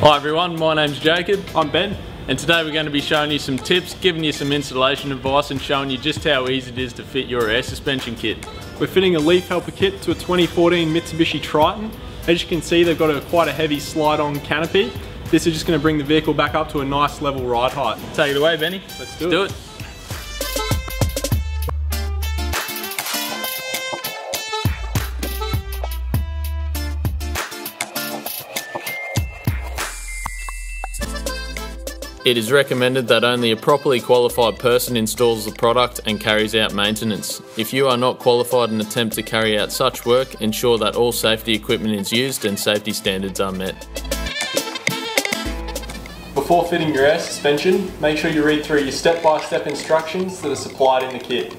Hi everyone, my name's Jacob. I'm Ben. And today we're going to be showing you some tips, giving you some installation advice and showing you just how easy it is to fit your air suspension kit. We're fitting a leaf helper kit to a 2014 Mitsubishi Triton. As you can see they've got a quite a heavy slide on canopy. This is just going to bring the vehicle back up to a nice level ride height. Take it away Benny. Let's do Let's it. do it. It is recommended that only a properly qualified person installs the product and carries out maintenance. If you are not qualified and attempt to carry out such work, ensure that all safety equipment is used and safety standards are met. Before fitting your air suspension, make sure you read through your step-by-step -step instructions that are supplied in the kit.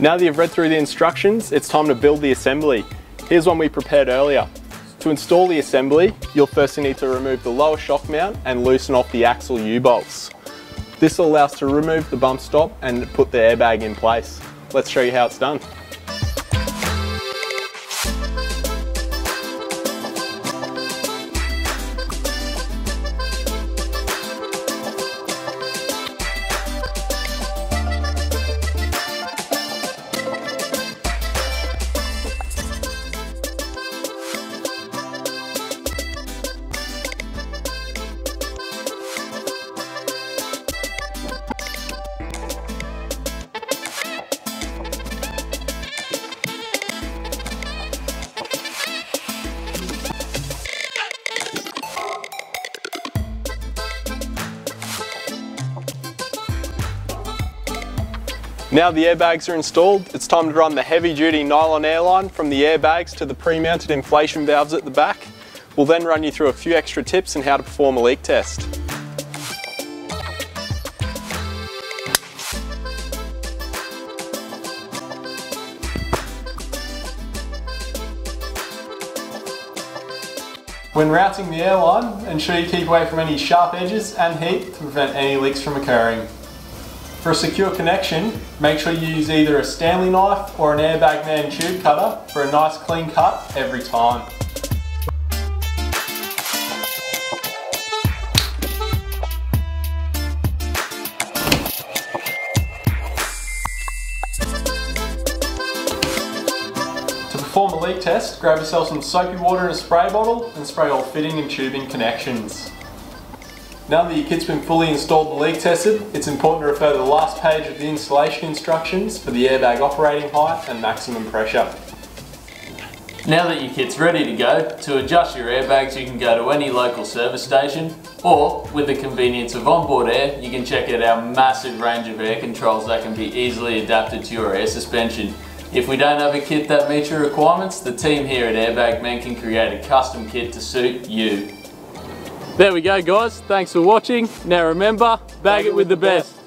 Now that you've read through the instructions, it's time to build the assembly. Here's one we prepared earlier. To install the assembly, you'll firstly need to remove the lower shock mount and loosen off the axle U-bolts. This will allow us to remove the bump stop and put the airbag in place. Let's show you how it's done. Now the airbags are installed, it's time to run the heavy duty nylon airline from the airbags to the pre-mounted inflation valves at the back. We'll then run you through a few extra tips on how to perform a leak test. When routing the airline, ensure you keep away from any sharp edges and heat to prevent any leaks from occurring. For a secure connection, make sure you use either a Stanley knife or an Airbag Man tube cutter for a nice clean cut every time. To perform a leak test, grab yourself some soapy water in a spray bottle and spray all fitting and tubing connections. Now that your kit's been fully installed and leak tested, it's important to refer to the last page of the installation instructions for the airbag operating height and maximum pressure. Now that your kit's ready to go, to adjust your airbags you can go to any local service station or with the convenience of onboard air you can check out our massive range of air controls that can be easily adapted to your air suspension. If we don't have a kit that meets your requirements, the team here at Airbag Man can create a custom kit to suit you. There we go guys, thanks for watching. Now remember, bag, it with the best.